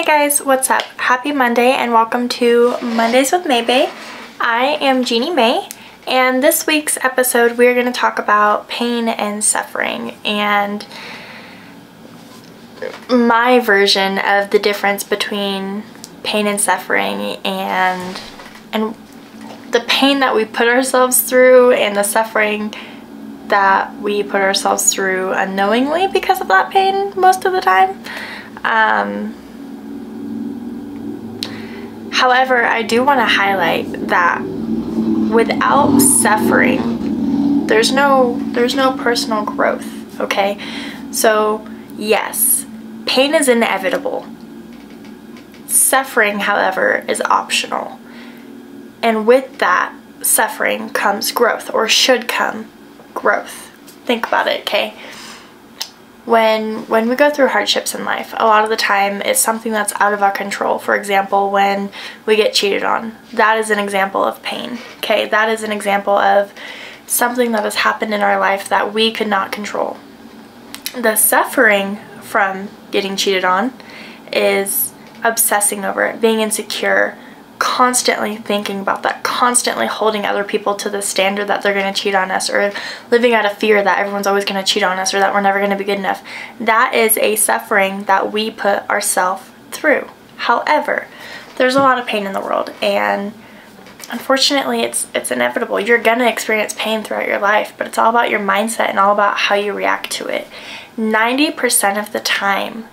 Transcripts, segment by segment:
Hey guys, what's up? Happy Monday and welcome to Mondays with Maybay. I am Jeannie Mae and this week's episode we're going to talk about pain and suffering and my version of the difference between pain and suffering and and the pain that we put ourselves through and the suffering that we put ourselves through unknowingly because of that pain most of the time. Um, however, I do want to highlight that without suffering, there's no there's no personal growth. Okay, so yes, pain is inevitable. Suffering, however, is optional. And with that suffering comes growth, or should come growth. Think about it, okay? When, when we go through hardships in life, a lot of the time it's something that's out of our control. For example, when we get cheated on. That is an example of pain, okay? That is an example of something that has happened in our life that we could not control. The suffering from getting cheated on is obsessing over it, being insecure, constantly thinking about that, constantly holding other people to the standard that they're going to cheat on us, or living out of fear that everyone's always going to cheat on us, or that we're never going to be good enough. That is a suffering that we put ourselves through. However, there's a lot of pain in the world, and unfortunately it's it's inevitable you're gonna experience pain throughout your life but it's all about your mindset and all about how you react to it 90% of the time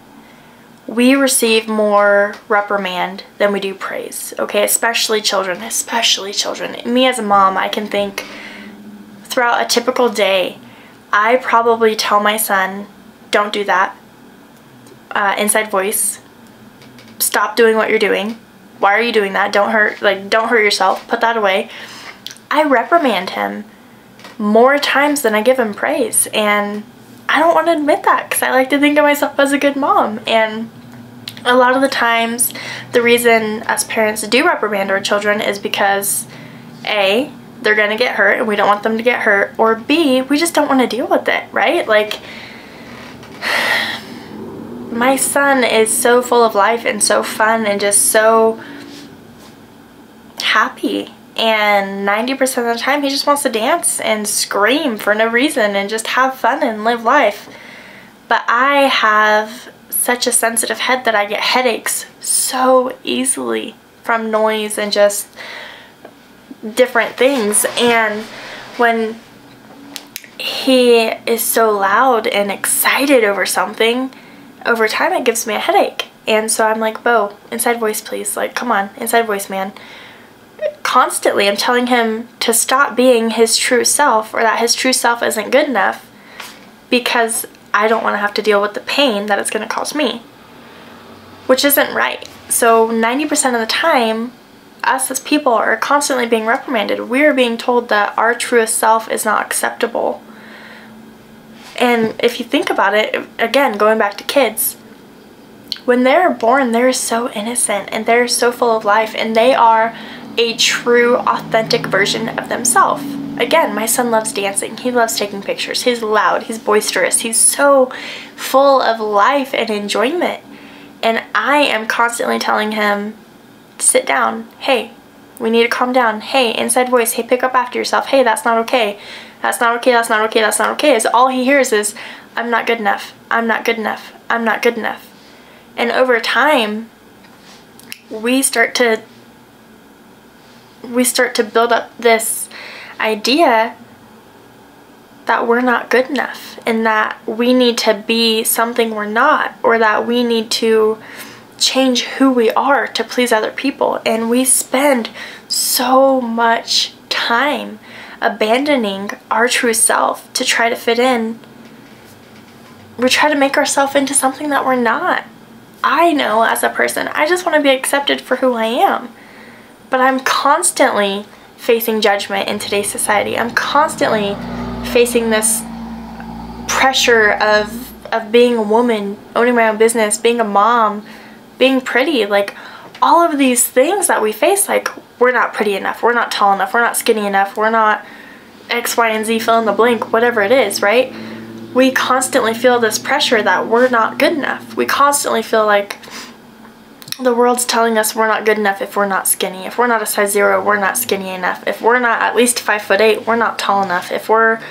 we receive more reprimand than we do praise, okay? Especially children, especially children. Me as a mom, I can think throughout a typical day, I probably tell my son, don't do that. Uh, inside voice, stop doing what you're doing. Why are you doing that? Don't hurt, like, don't hurt yourself. Put that away. I reprimand him more times than I give him praise. And I don't want to admit that because I like to think of myself as a good mom. And a lot of the times, the reason us parents do reprimand our children is because A, they're going to get hurt and we don't want them to get hurt, or B, we just don't want to deal with it, right? Like, my son is so full of life and so fun and just so happy and 90% of the time he just wants to dance and scream for no reason and just have fun and live life. But I have such a sensitive head that I get headaches so easily from noise and just different things. And when he is so loud and excited over something, over time it gives me a headache. And so I'm like, Bo, inside voice please. Like, come on, inside voice man. Constantly I'm telling him to stop being his true self or that his true self isn't good enough because I don't want to have to deal with the pain that it's going to cause me, which isn't right. So 90% of the time, us as people are constantly being reprimanded. We're being told that our truest self is not acceptable. And if you think about it, again, going back to kids, when they're born, they're so innocent and they're so full of life and they are a true, authentic version of themselves. Again, my son loves dancing. He loves taking pictures. He's loud. He's boisterous. He's so full of life and enjoyment. And I am constantly telling him, sit down. Hey, we need to calm down. Hey, inside voice. Hey, pick up after yourself. Hey, that's not okay. That's not okay. That's not okay. That's not okay. Is all he hears is, I'm not good enough. I'm not good enough. I'm not good enough. And over time, we start to we start to build up this idea that we're not good enough and that we need to be something we're not or that we need to change who we are to please other people. And we spend so much time abandoning our true self to try to fit in. We try to make ourselves into something that we're not. I know as a person I just want to be accepted for who I am. But I'm constantly facing judgment in today's society. I'm constantly facing this pressure of of being a woman, owning my own business, being a mom, being pretty, like all of these things that we face like we're not pretty enough, we're not tall enough, we're not skinny enough, we're not X, Y, and Z fill in the blank, whatever it is, right? We constantly feel this pressure that we're not good enough. We constantly feel like the world's telling us we're not good enough if we're not skinny. If we're not a size zero, we're not skinny enough. If we're not at least five foot eight, we're not tall enough. If we're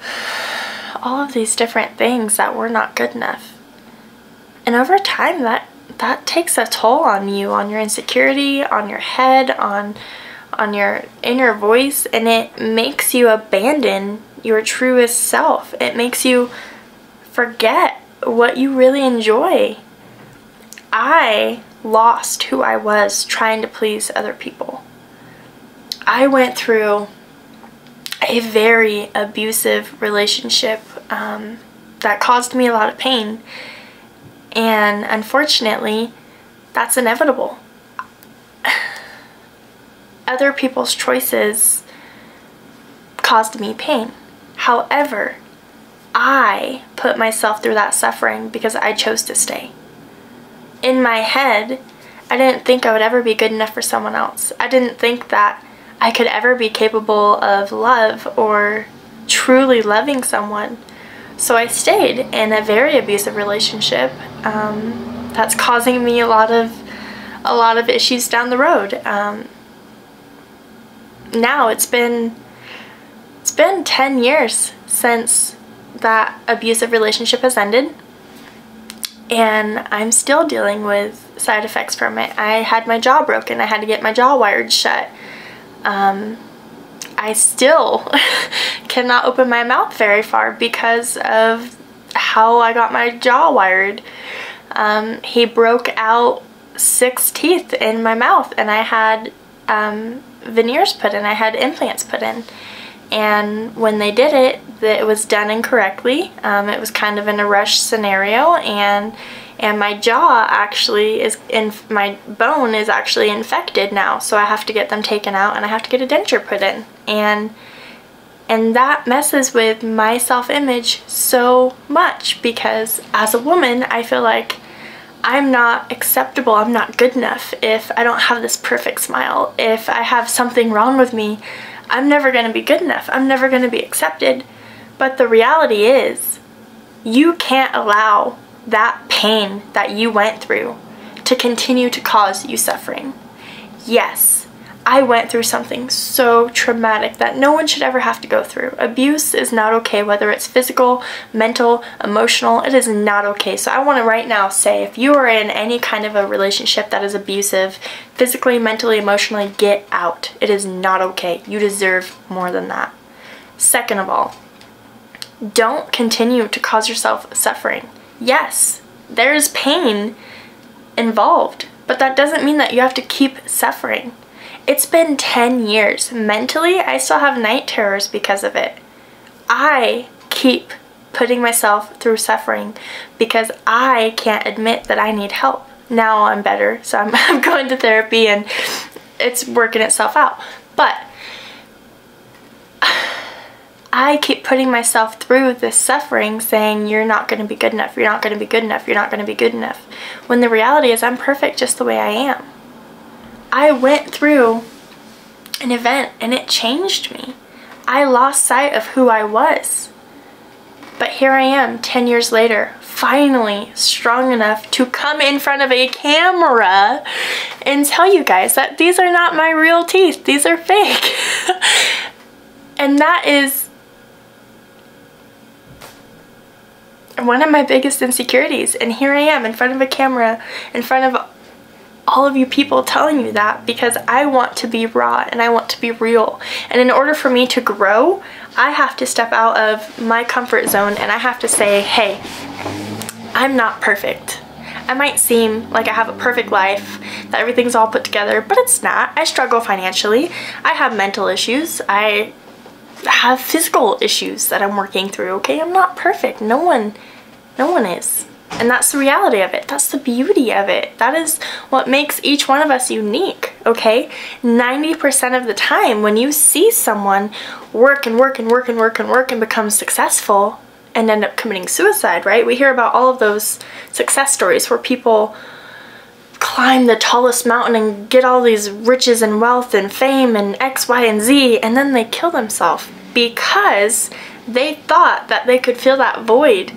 all of these different things that we're not good enough. And over time that that takes a toll on you, on your insecurity, on your head, on on your inner voice, and it makes you abandon your truest self. It makes you forget what you really enjoy. I lost who I was trying to please other people. I went through a very abusive relationship um, that caused me a lot of pain. And unfortunately, that's inevitable. Other people's choices caused me pain. However, I put myself through that suffering because I chose to stay. In my head, I didn't think I would ever be good enough for someone else. I didn't think that I could ever be capable of love or truly loving someone. So I stayed in a very abusive relationship um, that's causing me a lot of a lot of issues down the road. Um, now it's been it's been 10 years since that abusive relationship has ended and I'm still dealing with side effects from it. I had my jaw broken. I had to get my jaw wired shut. Um, I still cannot open my mouth very far because of how I got my jaw wired. Um, he broke out six teeth in my mouth and I had um, veneers put in. I had implants put in and when they did it, it was done incorrectly. Um, it was kind of in a rush scenario, and and my jaw actually is in my bone is actually infected now, so I have to get them taken out and I have to get a denture put in, and and that messes with my self-image so much because as a woman, I feel like I'm not acceptable, I'm not good enough if I don't have this perfect smile, if I have something wrong with me I'm never going to be good enough. I'm never going to be accepted. But the reality is, you can't allow that pain that you went through to continue to cause you suffering. Yes, I went through something so traumatic that no one should ever have to go through. Abuse is not okay, whether it's physical, mental, emotional, it is not okay. So I want to right now say if you are in any kind of a relationship that is abusive, physically, mentally, emotionally, get out. It is not okay. You deserve more than that. Second of all, don't continue to cause yourself suffering. Yes, there is pain involved, but that doesn't mean that you have to keep suffering. It's been 10 years. Mentally, I still have night terrors because of it. I keep putting myself through suffering because I can't admit that I need help. Now I'm better, so I'm, I'm going to therapy and it's working itself out. But I keep putting myself through this suffering saying you're not going to be good enough, you're not going to be good enough, you're not going to be good enough. When the reality is I'm perfect just the way I am. I went through an event and it changed me. I lost sight of who I was. But here I am 10 years later, finally strong enough to come in front of a camera and tell you guys that these are not my real teeth, these are fake. and that is one of my biggest insecurities. And here I am in front of a camera, in front of all of you people telling you that because I want to be raw and I want to be real. And in order for me to grow, I have to step out of my comfort zone and I have to say, hey, I'm not perfect. I might seem like I have a perfect life, that everything's all put together, but it's not. I struggle financially. I have mental issues. I have physical issues that I'm working through, okay? I'm not perfect. No one, no one is. And that's the reality of it. That's the beauty of it. That is what makes each one of us unique, okay? 90% of the time when you see someone work and work and work and work and work and become successful and end up committing suicide, right? We hear about all of those success stories where people climb the tallest mountain and get all these riches and wealth and fame and X, Y, and Z, and then they kill themselves because they thought that they could fill that void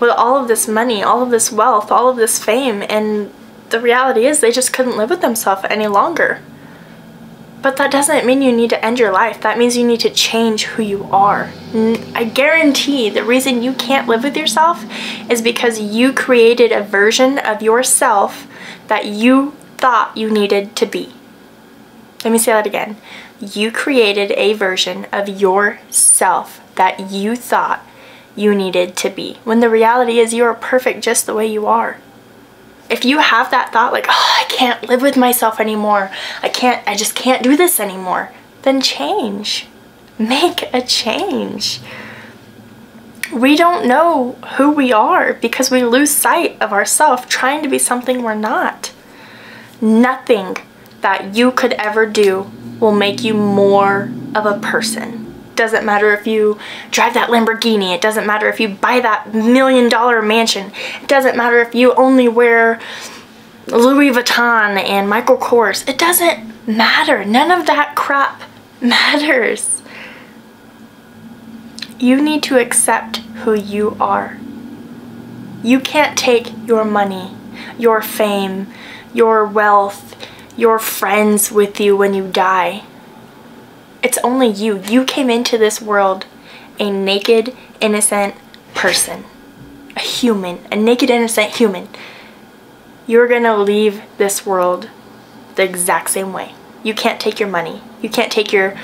with all of this money, all of this wealth, all of this fame, and the reality is they just couldn't live with themselves any longer. But that doesn't mean you need to end your life. That means you need to change who you are. I guarantee the reason you can't live with yourself is because you created a version of yourself that you thought you needed to be. Let me say that again. You created a version of yourself that you thought you needed to be, when the reality is you are perfect just the way you are if you have that thought like, oh, I can't live with myself anymore, I can't, I just can't do this anymore, then change. Make a change. We don't know who we are because we lose sight of ourselves trying to be something we're not. Nothing that you could ever do will make you more of a person doesn't matter if you drive that Lamborghini. It doesn't matter if you buy that million dollar mansion. It doesn't matter if you only wear Louis Vuitton and Michael Kors. It doesn't matter. None of that crap matters. You need to accept who you are. You can't take your money, your fame, your wealth, your friends with you when you die. It's only you. You came into this world a naked, innocent person. A human. A naked, innocent human. You're gonna leave this world the exact same way. You can't take your money. You can't take your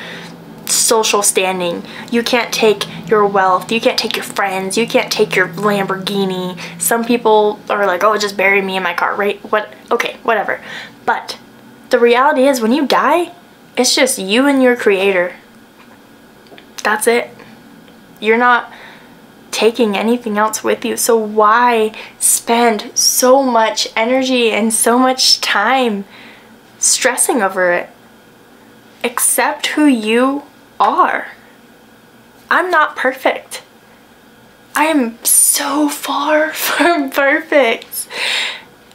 social standing. You can't take your wealth. You can't take your friends. You can't take your Lamborghini. Some people are like, oh, just bury me in my car, right? What? Okay, whatever. But the reality is when you die, it's just you and your creator. That's it. You're not taking anything else with you. So why spend so much energy and so much time stressing over it? Accept who you are. I'm not perfect. I am so far from perfect.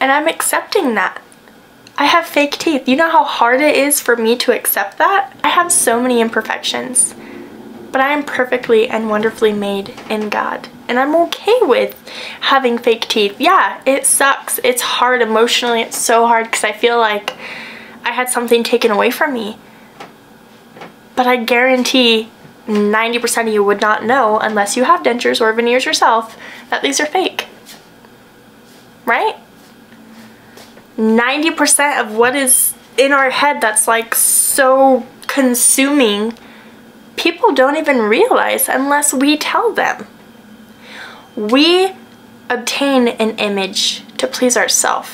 And I'm accepting that. I have fake teeth. You know how hard it is for me to accept that? I have so many imperfections, but I am perfectly and wonderfully made in God. And I'm okay with having fake teeth. Yeah, it sucks. It's hard emotionally. It's so hard because I feel like I had something taken away from me. But I guarantee 90% of you would not know unless you have dentures or veneers yourself that these are fake. Right? 90% of what is in our head that's like so consuming, people don't even realize unless we tell them. We obtain an image to please ourselves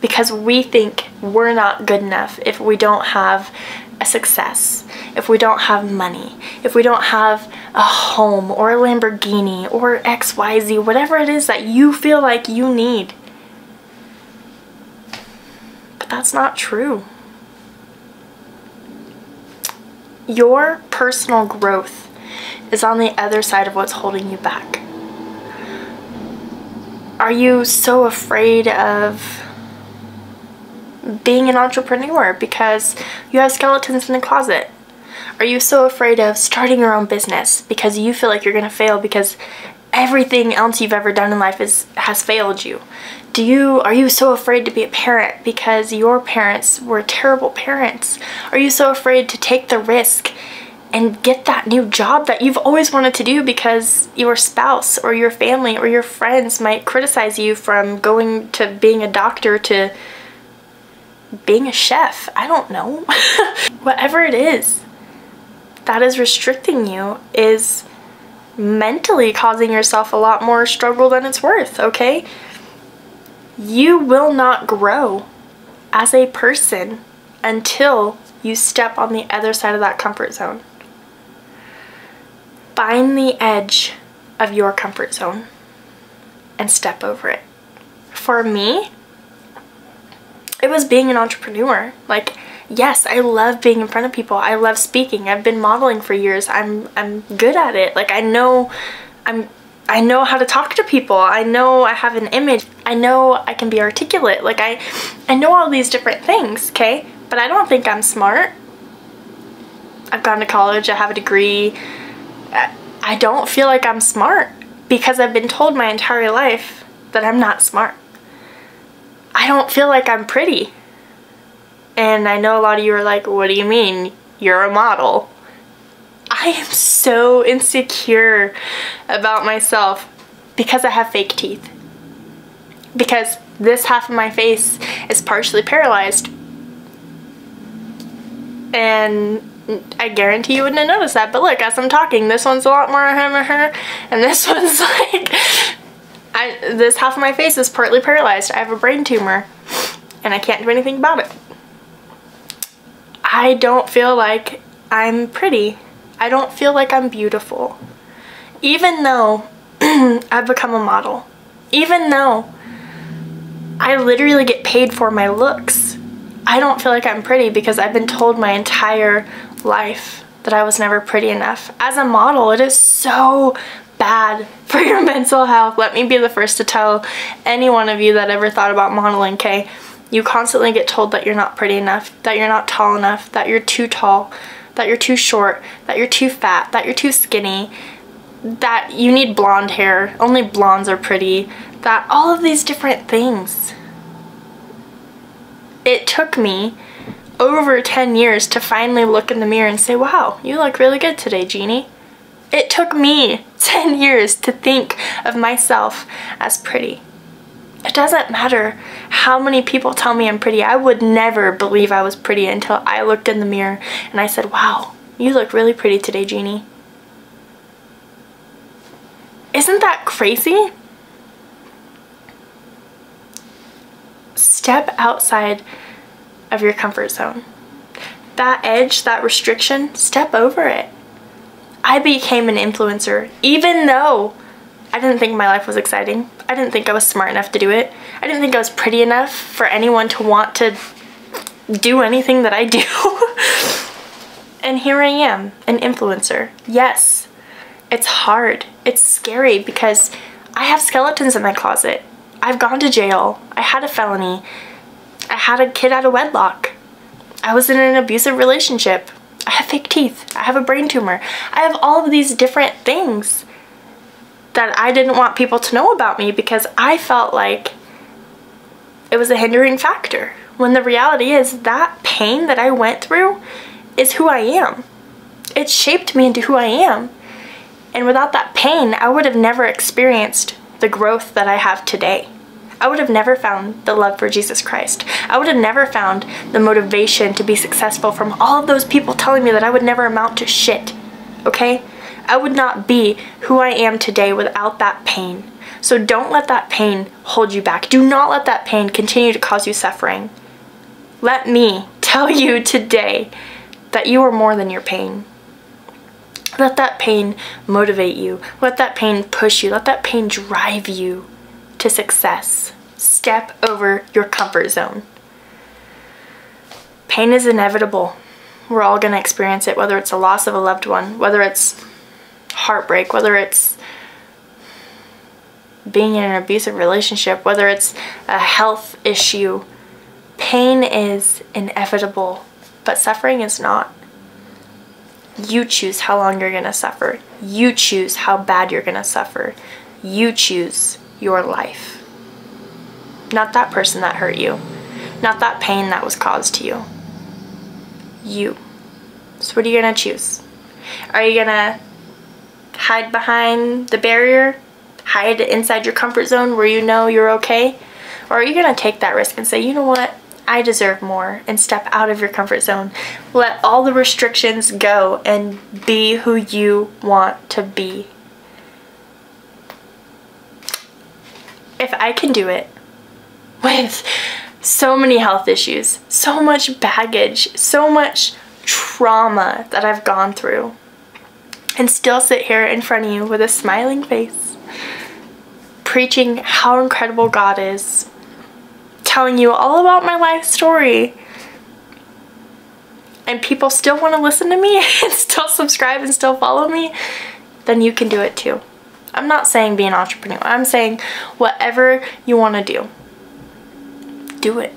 because we think we're not good enough if we don't have a success, if we don't have money, if we don't have a home or a Lamborghini or XYZ, whatever it is that you feel like you need. But that's not true. Your personal growth is on the other side of what's holding you back. Are you so afraid of being an entrepreneur because you have skeletons in the closet? Are you so afraid of starting your own business because you feel like you're going to fail because everything else you've ever done in life is has failed you? Do you are you so afraid to be a parent because your parents were terrible parents? Are you so afraid to take the risk and get that new job that you've always wanted to do because your spouse or your family or your friends might criticize you from going to being a doctor to being a chef? I don't know. Whatever it is that is restricting you is mentally causing yourself a lot more struggle than it's worth, okay? You will not grow as a person until you step on the other side of that comfort zone. Find the edge of your comfort zone and step over it. For me, it was being an entrepreneur. Like, yes, I love being in front of people. I love speaking. I've been modeling for years. I'm I'm good at it. Like I know I'm I know how to talk to people. I know I have an image. I know I can be articulate. Like I, I know all these different things, okay? But I don't think I'm smart. I've gone to college, I have a degree. I don't feel like I'm smart because I've been told my entire life that I'm not smart. I don't feel like I'm pretty. And I know a lot of you are like, what do you mean? You're a model. I am so insecure about myself because I have fake teeth. Because this half of my face is partially paralyzed. And I guarantee you wouldn't have noticed that. But look, as I'm talking, this one's a lot more her, her and this one's like I this half of my face is partly paralyzed. I have a brain tumor and I can't do anything about it. I don't feel like I'm pretty. I don't feel like I'm beautiful. Even though I've become a model. Even though I literally get paid for my looks. I don't feel like I'm pretty because I've been told my entire life that I was never pretty enough. As a model, it is so bad for your mental health. Let me be the first to tell any one of you that ever thought about modeling, okay? You constantly get told that you're not pretty enough, that you're not tall enough, that you're too tall, that you're too short, that you're too fat, that you're too skinny, that you need blonde hair, only blondes are pretty, that all of these different things. It took me over 10 years to finally look in the mirror and say, wow, you look really good today, Jeannie. It took me 10 years to think of myself as pretty. It doesn't matter how many people tell me I'm pretty. I would never believe I was pretty until I looked in the mirror and I said, wow, you look really pretty today, Jeannie. Isn't that crazy? Step outside of your comfort zone. That edge, that restriction, step over it. I became an influencer even though I didn't think my life was exciting. I didn't think I was smart enough to do it. I didn't think I was pretty enough for anyone to want to do anything that I do. and here I am, an influencer. Yes, it's hard. It's scary because I have skeletons in my closet. I've gone to jail. I had a felony. I had a kid out of wedlock. I was in an abusive relationship. I have fake teeth. I have a brain tumor. I have all of these different things that I didn't want people to know about me because I felt like it was a hindering factor. When the reality is that pain that I went through is who I am. It shaped me into who I am. And without that pain, I would have never experienced the growth that I have today. I would have never found the love for Jesus Christ. I would have never found the motivation to be successful from all of those people telling me that I would never amount to shit. Okay? I would not be who I am today without that pain. So don't let that pain hold you back. Do not let that pain continue to cause you suffering. Let me tell you today that you are more than your pain. Let that pain motivate you. Let that pain push you. Let that pain drive you to success. Step over your comfort zone. Pain is inevitable. We're all going to experience it, whether it's a loss of a loved one, whether it's heartbreak, whether it's being in an abusive relationship, whether it's a health issue. Pain is inevitable, but suffering is not. You choose how long you're going to suffer. You choose how bad you're going to suffer. You choose your life. Not that person that hurt you. Not that pain that was caused to you. You. So what are you going to choose? Are you going to hide behind the barrier? Hide inside your comfort zone where you know you're okay? Or are you going to take that risk and say, you know what? I deserve more and step out of your comfort zone. Let all the restrictions go and be who you want to be. if I can do it with so many health issues, so much baggage, so much trauma that I've gone through, and still sit here in front of you with a smiling face, preaching how incredible God is, telling you all about my life story, and people still want to listen to me and still subscribe and still follow me, then you can do it too. I'm not saying be an entrepreneur. I'm saying whatever you want to do, do it.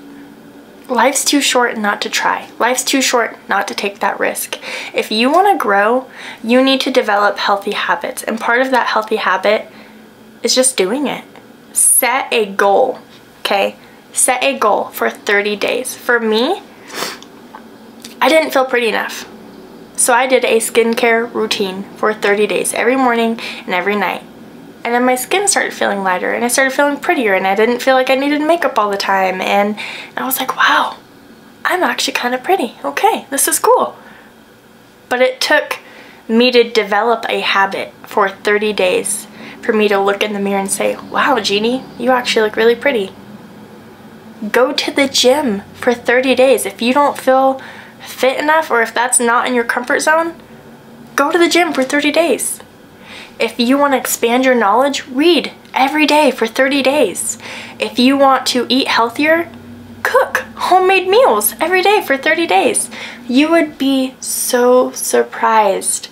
Life's too short not to try. Life's too short not to take that risk. If you want to grow, you need to develop healthy habits. And part of that healthy habit is just doing it. Set a goal, okay? Set a goal for 30 days. For me, I didn't feel pretty enough. So I did a skincare routine for 30 days, every morning and every night. And then my skin started feeling lighter and I started feeling prettier and I didn't feel like I needed makeup all the time. And I was like, wow, I'm actually kind of pretty. Okay, this is cool. But it took me to develop a habit for 30 days for me to look in the mirror and say, wow, Jeannie, you actually look really pretty. Go to the gym for 30 days. If you don't feel fit enough or if that's not in your comfort zone, go to the gym for 30 days. If you want to expand your knowledge, read every day for 30 days. If you want to eat healthier, cook homemade meals every day for 30 days. You would be so surprised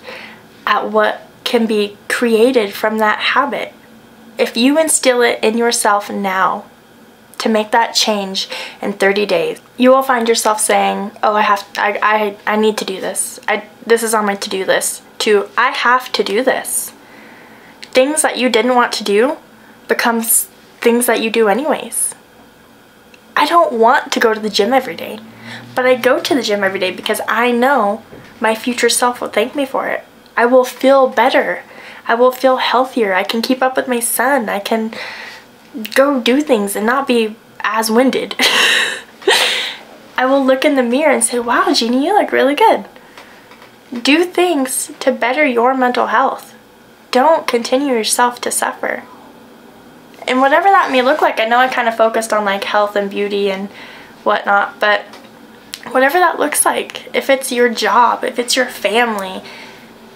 at what can be created from that habit. If you instill it in yourself now to make that change in 30 days, you will find yourself saying, "Oh, I have I I I need to do this. I this is on my to-do list." To I have to do this. Things that you didn't want to do becomes things that you do anyways. I don't want to go to the gym every day, but I go to the gym every day because I know my future self will thank me for it. I will feel better. I will feel healthier. I can keep up with my son. I can go do things and not be as winded. I will look in the mirror and say, wow, Jeannie, you look really good. Do things to better your mental health. Don't continue yourself to suffer and whatever that may look like, I know I kind of focused on like health and beauty and whatnot, but whatever that looks like, if it's your job, if it's your family,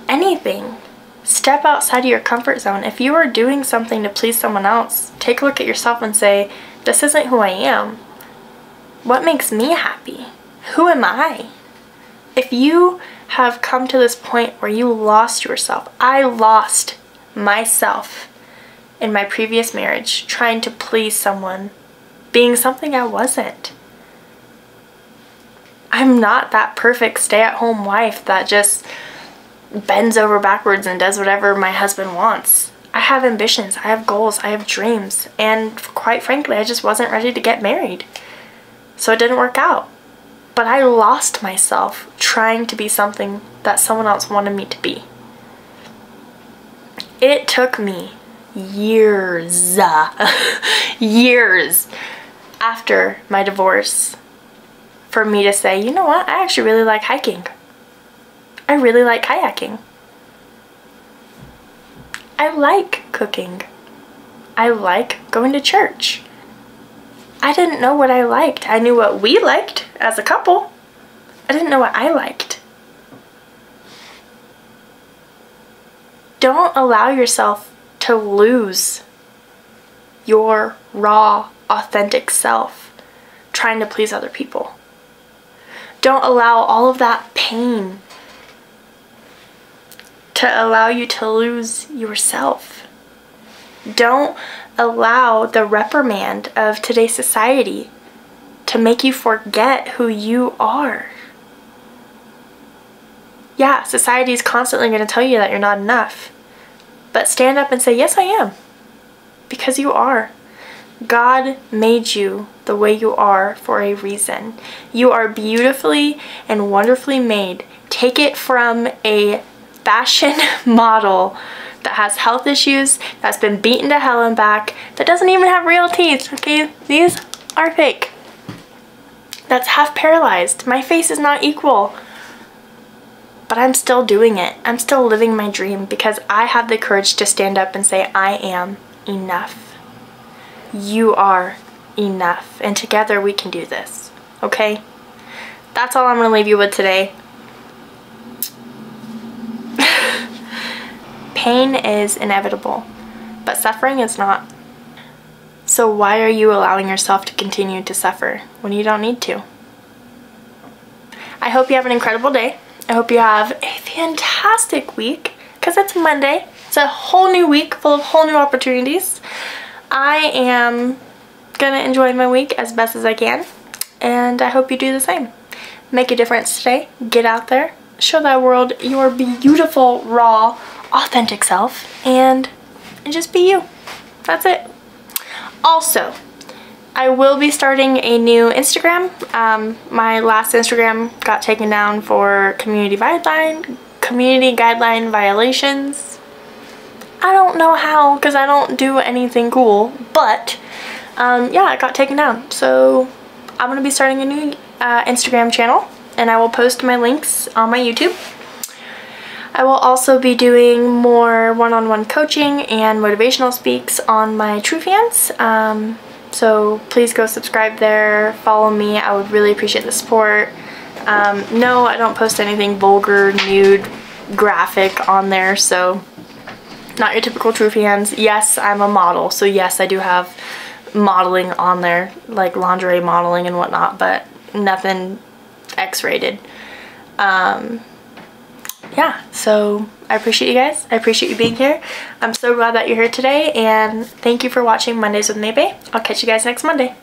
anything, step outside of your comfort zone. If you are doing something to please someone else, take a look at yourself and say, this isn't who I am. What makes me happy? Who am I? If you have come to this point where you lost yourself, I lost myself in my previous marriage trying to please someone, being something I wasn't. I'm not that perfect stay-at-home wife that just bends over backwards and does whatever my husband wants. I have ambitions, I have goals, I have dreams, and quite frankly, I just wasn't ready to get married. So it didn't work out. But I lost myself trying to be something that someone else wanted me to be. It took me years, years after my divorce for me to say, you know what, I actually really like hiking. I really like kayaking. I like cooking. I like going to church. I didn't know what I liked. I knew what we liked as a couple. I didn't know what I liked. Don't allow yourself to lose your raw, authentic self trying to please other people. Don't allow all of that pain to allow you to lose yourself. Don't allow the reprimand of today's society to make you forget who you are. Yeah, society is constantly going to tell you that you're not enough. But stand up and say, yes, I am. Because you are. God made you the way you are for a reason. You are beautifully and wonderfully made. Take it from a fashion model that has health issues, that's been beaten to hell and back, that doesn't even have real teeth, okay? These are fake. That's half paralyzed. My face is not equal but I'm still doing it. I'm still living my dream because I have the courage to stand up and say, I am enough. You are enough. And together we can do this. Okay? That's all I'm to leave you with today. Pain is inevitable, but suffering is not. So why are you allowing yourself to continue to suffer when you don't need to? I hope you have an incredible day. I hope you have a fantastic week because it's Monday. It's a whole new week full of whole new opportunities. I am gonna enjoy my week as best as I can and I hope you do the same. Make a difference today. Get out there. Show that world your beautiful, raw, authentic self and, and just be you. That's it. Also, I will be starting a new Instagram. Um, my last Instagram got taken down for community guideline, community guideline violations. I don't know how because I don't do anything cool, but um, yeah, it got taken down. So I'm going to be starting a new uh, Instagram channel and I will post my links on my YouTube. I will also be doing more one-on-one -on -one coaching and motivational speaks on my True Fans. Um, so please go subscribe there, follow me. I would really appreciate the support. Um, no, I don't post anything vulgar, nude, graphic on there, so not your typical True Fans. Yes, I'm a model, so yes, I do have modeling on there, like lingerie modeling and whatnot, but nothing X-rated. Um, yeah, so I appreciate you guys. I appreciate you being here. I'm so glad that you're here today, and thank you for watching Mondays with Maybe. I'll catch you guys next Monday.